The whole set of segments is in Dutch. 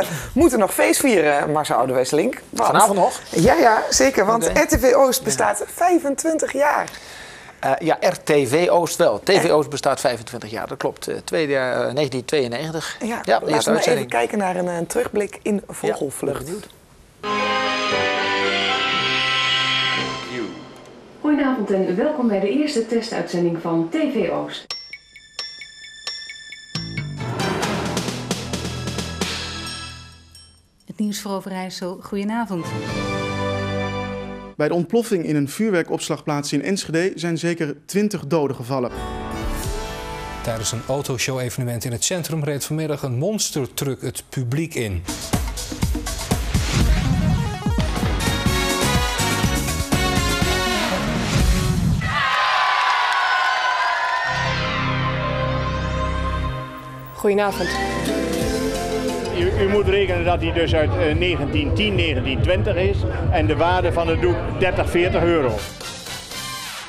we moeten nog feest vieren, Marcel Oudewees-Link. Want- Vanavond nog? Ja, ja, zeker. Want Oké. RTV Oost bestaat 25 jaar. Eh, ja, RTV Oost wel. TV Oost bestaat 25 jaar, dat klopt. Eh, tweede, eh, 1992. Ja, ja laten we even kijken naar een, eh, terugblik in Vogelvlucht. Goedenavond en welkom bij de eerste testuitzending van TV Oost. Het nieuws voor Overijssel. Goedenavond. Bij de ontploffing in een vuurwerkopslagplaats in Enschede zijn zeker 20 doden gevallen. Tijdens een autoshow-evenement in het centrum reed vanmiddag een monstertruck het publiek in. Goedenavond. U, u moet rekenen dat hij dus uit eh, 1910, 1920 is. En de waarde van het doek 30, 40 euro.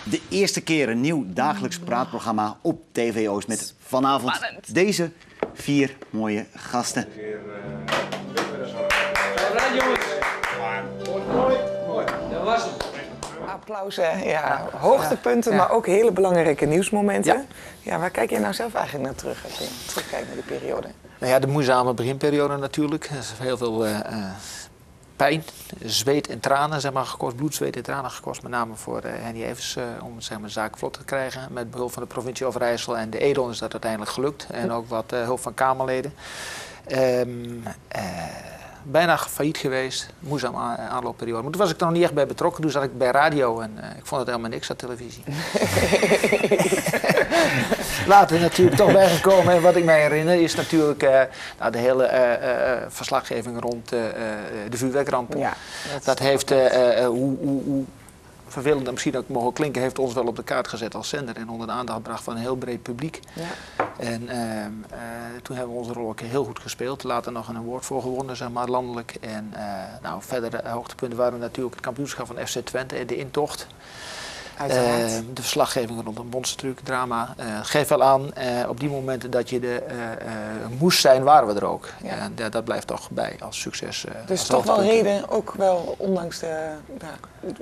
De eerste keer een nieuw dagelijks praatprogramma op TV Oost met vanavond deze vier mooie gasten. Applaus? Ja, hoogtepunten, maar ook hele belangrijke nieuwsmomenten. Ja. waar kijk je nou zelf eigenlijk naar terug als je terugkijkt naar die periode? Nou ja, de moeizame beginperiode natuurlijk. Er is heel veel eh, eh, pijn, zweet en tranen zeg maar, gekost. Bloed, zweet en tranen gekost. Met name voor eh, Henny Evers om zeg maar, de zaak vlot te krijgen. Met behulp van de provincie Overijssel en de Edel is dat uiteindelijk gelukt. En ook wat hulp van Kamerleden. Ehm, eh, bijna failliet geweest. Moeizaam aan- aanloopperiode. Maar toen was ik er nog niet echt bij betrokken. Toen zat ik bij radio en eh, ik vond het helemaal niks aan televisie. Later natuurlijk toch bijgekomen. En wat ik mij herinner is natuurlijk eh, nou, de hele eh, verslaggeving rond de vuurwerkramp. Ja, dat heeft, eh, eh, hoe, hoe, hoe vervelend dat misschien ook mogen klinken, heeft ons wel op de kaart gezet als zender. En onder de aandacht gebracht van een heel breed publiek. Ja. En ehm, eh, toen hebben we onze rol ook heel goed gespeeld. Later nog een award voor gewonnen, zeg maar, landelijk. En eh, nou, verdere hoogtepunten waren natuurlijk het kampioenschap van FC Twente en de intocht. Eh, de verslaggeving rond een monstertruc, drama. Eh geef wel aan, eh, op die momenten dat je eh, moest zijn, waren we er ook. Ja. En dat- dat blijft toch bij als succes. Dus als toch wel reden, ook wel ondanks de ja,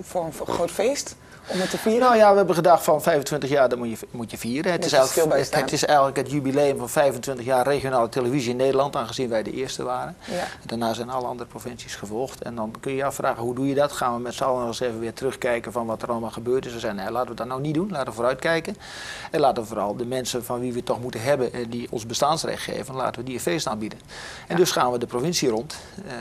vorm van groot feest, om het te vieren? Nou ja, we hebben gedacht van 25 jaar, dat moet je, moet je vieren. Het Moet is, eigenlijk, staan. het is eigenlijk het jubileum van 25 jaar regionale televisie in Nederland, aangezien wij de eerste waren. Ja. Daarna zijn alle andere provincies gevolgd. En dan kun je je afvragen, hoe doe je dat? Gaan we met z'n allen nog eens even weer terugkijken van wat er allemaal gebeurd is. We zeiden, nee, laten we dat nou niet doen. Laten we vooruitkijken. En laten we vooral de mensen van wie we het toch moeten hebben, en die ons bestaansrecht geven, laten we die een feest aanbieden. En dus gaan we de provincie rond. eh,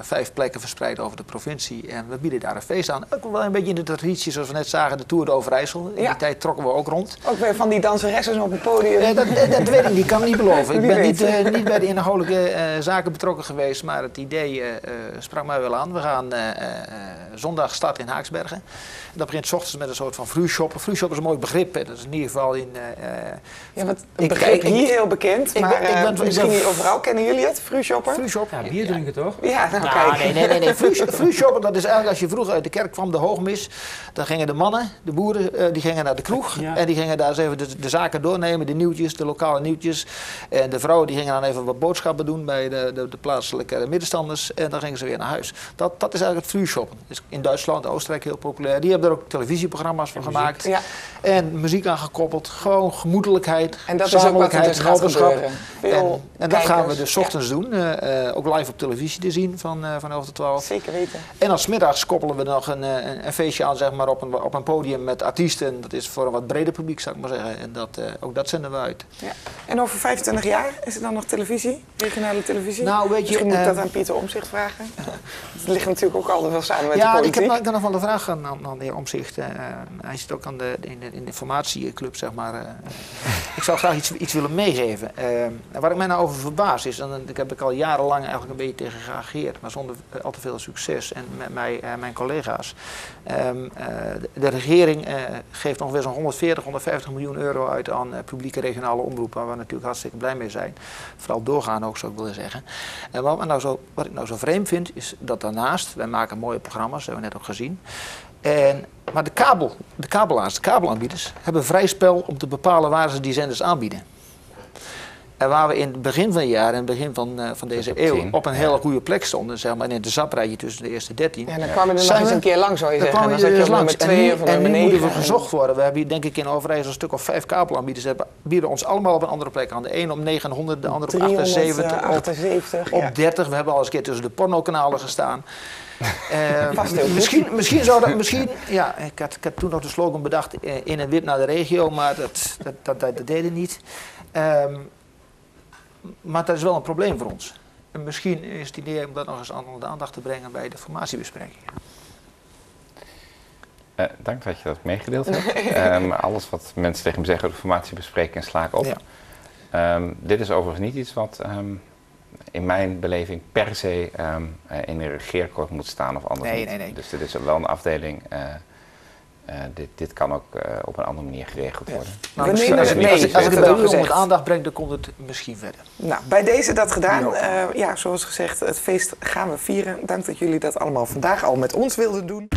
vijf plekken verspreid over de provincie. En we bieden daar een feest aan. Ook wel een beetje in de traditie, zoals we net zagen, de Tour de Overijssel. In Ja. die tijd trokken we ook rond. Ook weer van die danseressen op het podium. Eh, dat, dat, dat weet ik niet, kan ik niet beloven. Ik ben niet, eh, niet bij de inhoudelijke eh, zaken betrokken geweest, maar het idee eh, eh, sprak mij wel aan. We gaan eh, eh, zondag starten in Haaksbergen. En dat begint 's ochtends met een soort van vroegshoppen. Vroegshop is een mooi begrip. Hè. Dat is in ieder geval in... eh, eh, Ja, want het Ik- begrip ik- hier heel bekend, ik maar ben- ik eh, ben- ik misschien niet overal. Kennen jullie het, Frushopper? Vroegshop. Ja, bier drinken toch? Ja, nou Nou, kijk. nee, nee, nee. nee. Vroegshoppen, dat is eigenlijk als je vroeger uit de kerk kwam, de hoogmis. Dan gingen de mannen, de boeren, eh, die gingen naar de kroeg. Ja. En die gingen daar eens even de, de zaken doornemen, de nieuwtjes, de lokale nieuwtjes. En de vrouwen die gingen dan even wat boodschappen doen bij de, de, de plaatselijke middenstanders. En dan gingen ze weer naar huis. Dat, dat is eigenlijk het vroegshoppen. Is in Duitsland, Oostenrijk heel populair. Die hebben er ook televisieprogramma's van gemaakt. Ja. En muziek aan gekoppeld. Gewoon gemoedelijkheid, En dat is ook wat er dus gaat gebeuren. En, en dat gaan we dus ja. ochtends doen. eh, ook live op televisie te zien van, eh van 11 tot 12. Zeker weten. En dan 's middags koppelen we nog een, een, een feestje aan zeg maar, op, een, op een podium met artiesten. Dat is voor een wat breder publiek, zou ik maar zeggen. En dat, eh, ook dat zenden we uit. Ja. En over 25 jaar is er dan nog televisie? Regionale televisie? Nou, weet je, Misschien moet ik dat eh, aan Pieter Omzicht vragen. Het ligt natuurlijk ook altijd wel samen met ja, de politiek. heb, ik heb nog wel een vraag aan, aan, de heer Omzicht. Eh, hij zit ook aan de, in, de, in de informatieclub, zeg maar. eh. ik zou graag iets, iets willen meegeven. Eh, waar ik mij nou over verbaas is, en ik heb ik al jarenlang eigenlijk een beetje tegen gereageerd, maar zonder eh, al te veel succes. En met mij, eh, mijn collega's. Ehm, eh, de, regering eh, geeft ongeveer zo'n 140, 150 miljoen euro uit aan eh, publieke regionale omroepen, waar we natuurlijk hartstikke blij mee zijn. Vooral doorgaan ook, zou ik willen zeggen. En wat, nou zo, wat ik nou zo vreemd vind, is dat daarnaast, wij maken mooie programma's, hebben we net ook gezien. En, maar de, kabel, de kabelaars, de kabelaanbieders, hebben vrij spel om te bepalen waar ze die zenders aanbieden. En waar we in het begin van het jaar, in het begin van, uh, van deze eeuw, 10, op een ja. hele goede plek stonden, zeg maar, in het zaprijtje tussen de eerste 13. Ja, dan kwamen we er nog eens een keer langs, zou je zeggen. Dan je zat je er langs. En 2 nu, of en nu 9. moeten we gezocht worden. We hebben hier denk ik in Overijssel een stuk of vijf kabelambieders. Ze bieden ons allemaal op een andere plek aan. De een op 900, de ander op 78, op, 78, op ja. 30. We hebben al eens een keer tussen de pornokanalen gestaan. Eh, goed. misschien, misschien zou dat, misschien, ja, ik had, ik had toen nog de slogan bedacht, eh, in een wip naar de regio, maar dat, dat, dat, dat, dat deed het niet. Ehm, maar dat is wel een probleem voor ons. En misschien is het idee om dat nog eens onder de aandacht te brengen bij de formatiebesprekingen. Eh, dank dat je dat meegedeeld hebt. Ehm, alles wat mensen tegen me zeggen over de formatie bespreken, sla ik op. Ja. Ehm, dit is overigens niet iets wat ehm, in mijn beleving per se eh, in een regeerakkoord moet staan of anders Nee, niet. nee, nee. Dus dit is wel een afdeling. eh, eh, dit, dit kan ook eh, op een andere manier geregeld worden. Nou, misschien als, als, ik- als ik werd het bij er u onder aandacht breng, dan komt het misschien verder. Nou, bij deze dat gedaan. Eh, ja, zoals gezegd, het feest gaan we vieren. Dank dat jullie dat allemaal vandaag al met ons wilden doen.